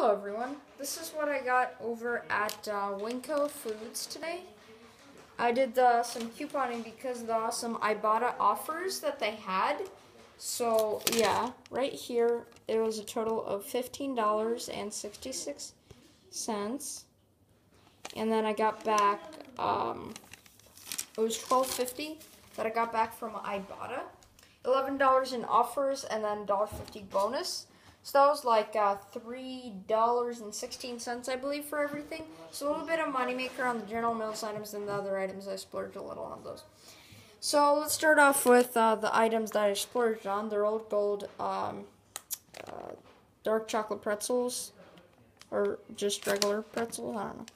Hello everyone, this is what I got over at uh, WinCo Foods today. I did uh, some couponing because of the awesome Ibotta offers that they had. So yeah, right here it was a total of $15.66. And then I got back, um, it was $12.50 that I got back from Ibotta. $11 in offers and then $1.50 bonus. So that was like uh, $3.16, I believe, for everything. So a little bit of moneymaker on the General Mills items and the other items I splurged a little on those. So let's start off with uh, the items that I splurged on. They're Rold Gold um, uh, dark chocolate pretzels, or just regular pretzels, I don't know.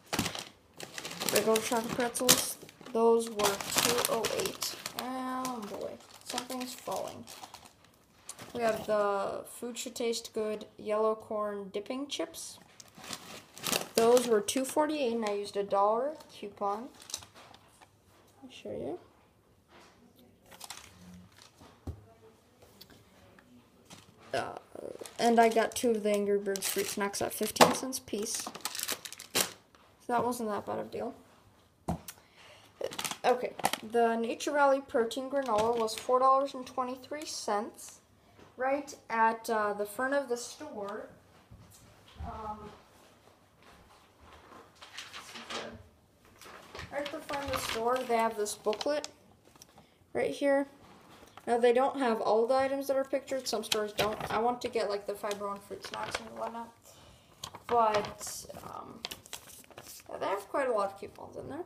Regular chocolate pretzels. Those were 208 Oh boy, something's falling. We have the Food Should Taste Good Yellow Corn Dipping Chips. Those were two forty eight, and I used a dollar coupon. I'll show you. Uh, and I got two of the Angry Birds fruit snacks at 15 cents piece. So that wasn't that bad of a deal. Okay, the Nature Valley Protein Granola was $4.23 right at uh, the front of the store. Um, right at the front of the store, they have this booklet right here. Now they don't have all the items that are pictured. Some stores don't. I want to get like the fiber one fruit snacks and whatnot. But um, they have quite a lot of coupons in there.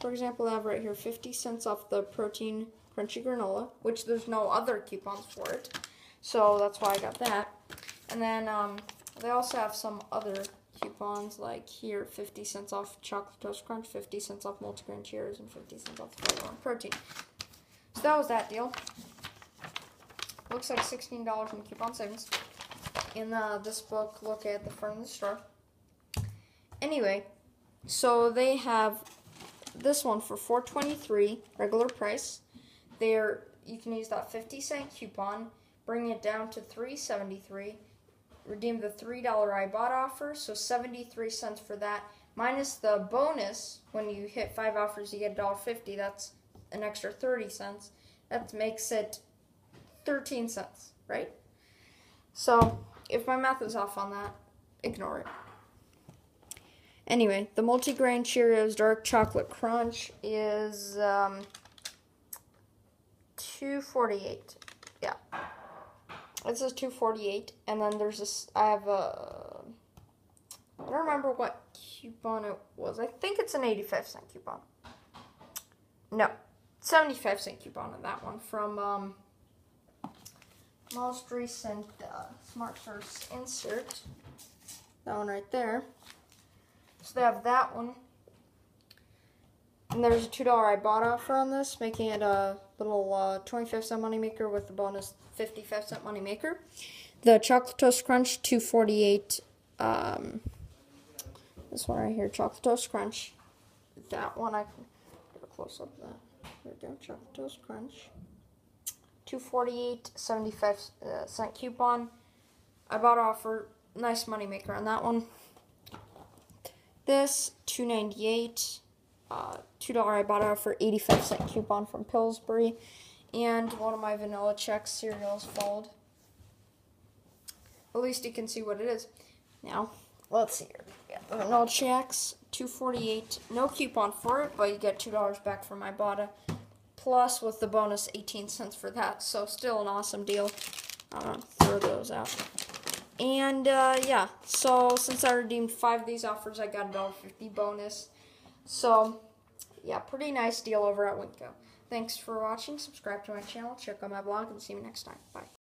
For example, I have right here 50 cents off the protein crunchy granola, which there's no other coupons for it. So that's why I got that. And then um, they also have some other coupons, like here, 50 cents off Chocolate Toast Crunch, 50 cents off Multigrain Cheerios, and 50 cents off Protein. So that was that deal. Looks like $16 in coupon savings. In uh, this book, look at the front of the store. Anyway, so they have this one for 423 regular price. There you can use that 50 cent coupon bring it down to 373 redeem the $3 Ibotta offer, so 73 cents for that, minus the bonus, when you hit 5 offers you get $1.50, that's an extra 30 cents. That makes it 13 cents, right? So, if my math is off on that, ignore it. Anyway, the multigrain Cheerios Dark Chocolate Crunch is um, 248. Yeah. It is 248, and then there's this. I have a. I don't remember what coupon it was. I think it's an 85 cent coupon. No, 75 cent coupon on that one from um, most recent uh, Smart Source insert. That one right there. So they have that one. And there's a $2 Ibotta offer on this, making it a little uh, 25 cent moneymaker with the bonus 55 cent moneymaker. The Chocolate Toast Crunch, 248 um, This one right here, Chocolate Toast Crunch. That one, I can get a close up of that. There we go, Chocolate Toast Crunch. 248 75 uh, cent coupon. Ibotta offer, nice moneymaker on that one. This, 298 uh, $2 I bought Ibotta for 85 cent coupon from Pillsbury. And one of my vanilla Chex cereals fold. At least you can see what it is. Now, let's see here. Yeah, the vanilla Chex, 248 No coupon for it, but you get $2 back from Ibotta. Plus, with the bonus, 18 cents for that. So, still an awesome deal. To throw those out. And, uh, yeah, so since I redeemed five of these offers, I got a $1.50 bonus. So, yeah, pretty nice deal over at WinCo. Thanks for watching. Subscribe to my channel. Check out my blog and see you next time. Bye.